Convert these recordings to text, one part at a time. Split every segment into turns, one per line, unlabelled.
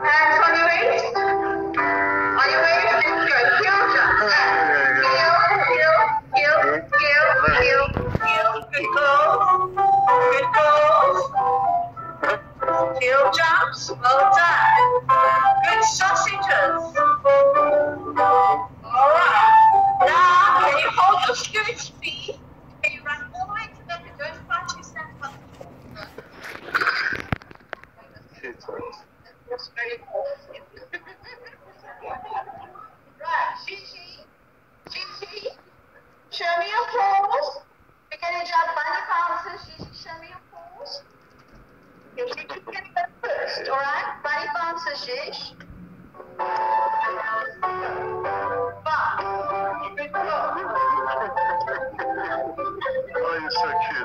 Thank jumps, well done. Good sausages. Alright. Now, can you hold your feet? Can you run all the way to don't? was very right, Gigi, Gigi, show me your pose. We bunny. Gigi, show me your pose. You first, alright? Bunny Gigi.
You're so cute.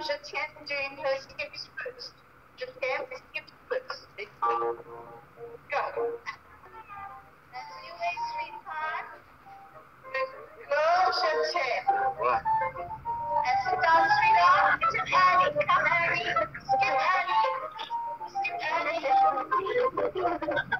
comes a tender in her skip's first. The the skip's first. They come. Go. That's the way, sweetheart. The girls are ten. What? It done, sweetheart. It's an alley. Come, Harry. Skip, Harry. Skip, Harry.